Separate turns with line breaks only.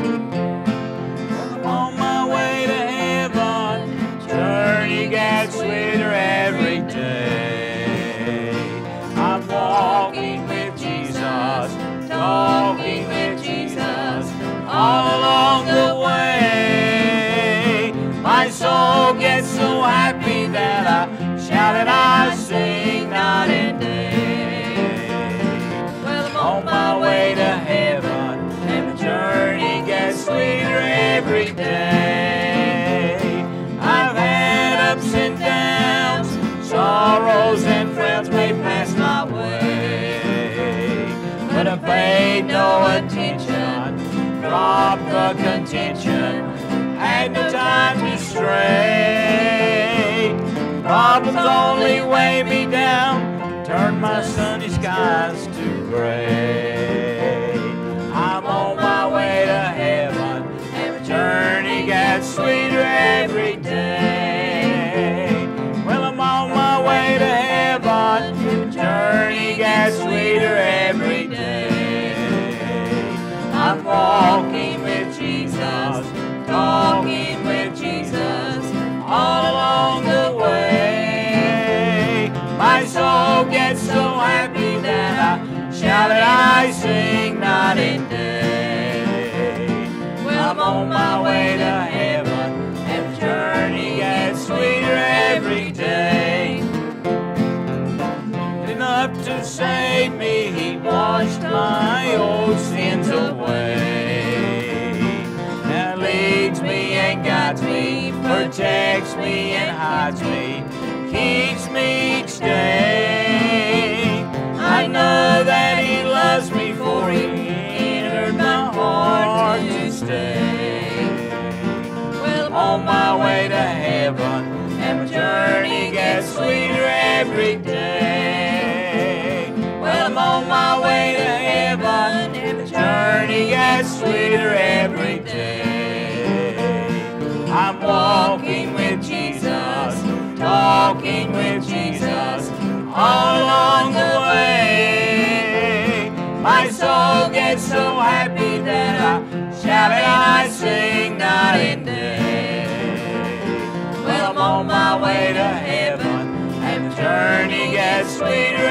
I'm every day. I've had ups and downs, sorrows and frowns may pass my way, but I paid no attention, dropped the contention, had no time to stray. Problems only weigh me down, turn my sunny skies to gray. Gets sweeter every day. Well, I'm on my way to heaven, journey gets sweeter every day. I'm walking with Jesus, talking with Jesus all along the way. My soul gets so happy that I shout and I sing night and day. Well, I'm on my way to heaven, Enough to save me, He washed my old sins away. Now leads me and guides me, protects me and hides me, keeps me each day. I know that He loves me, for He entered my heart to stay. Well, on my way to heaven, and the journey gets sweeter every day. Sweeter every day. I'm walking with Jesus, talking with Jesus all along the way. My soul gets so happy that I shout and I sing night and day. Well, I'm on my way to heaven, and the journey gets sweeter